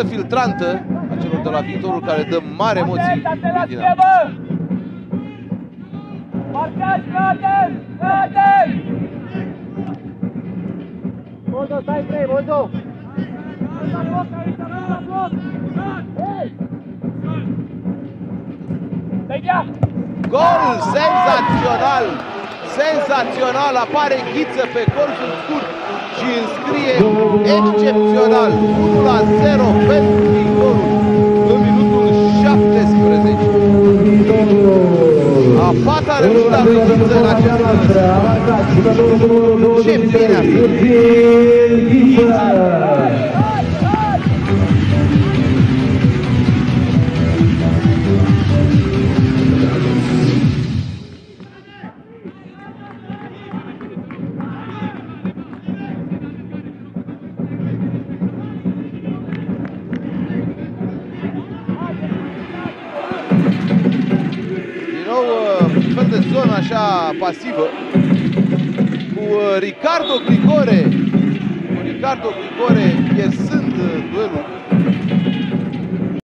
filtrantă a celor de la viitorul care dă mare emoții pe Dinamo. Marcați, frate! Frate! Bozo, stai trei, Bozo! Gol senzațional! Senzațional! Apare Ghiță pe colțul scurt și înscrie excepțional 1 la 0 A pata reușită a lui zonă așa pasivă cu uh, Ricardo Grigore, cu Ricardo Grigore pierzând uh, duelul